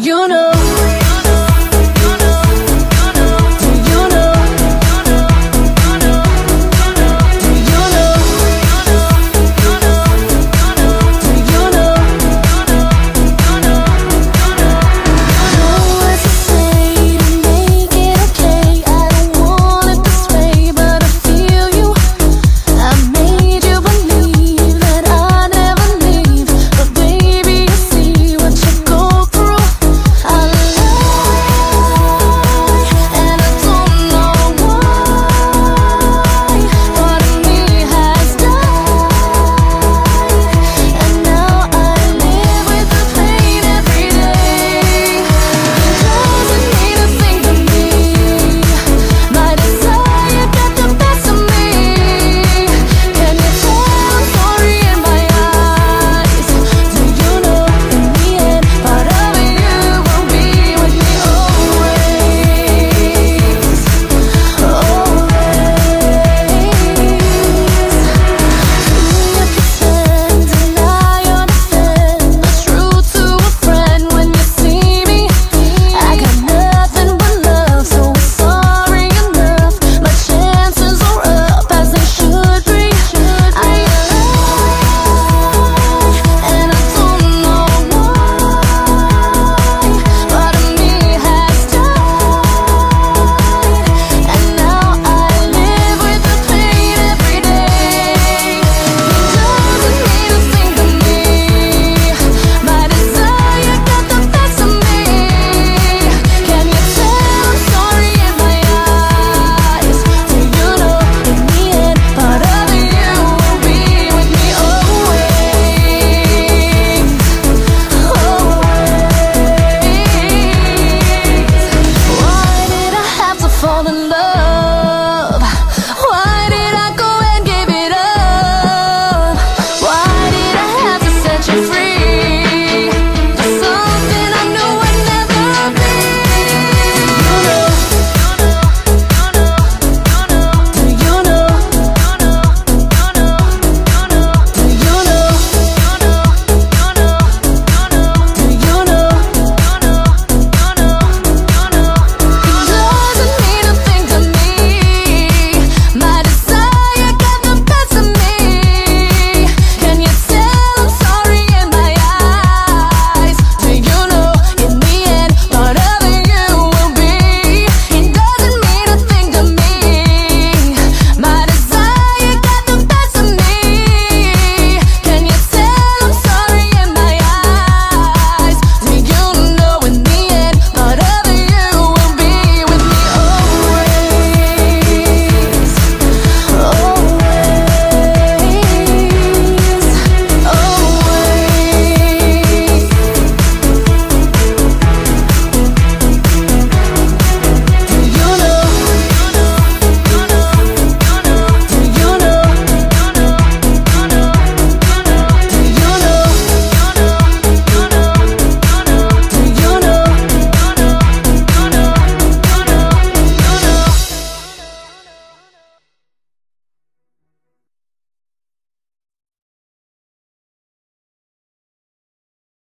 you know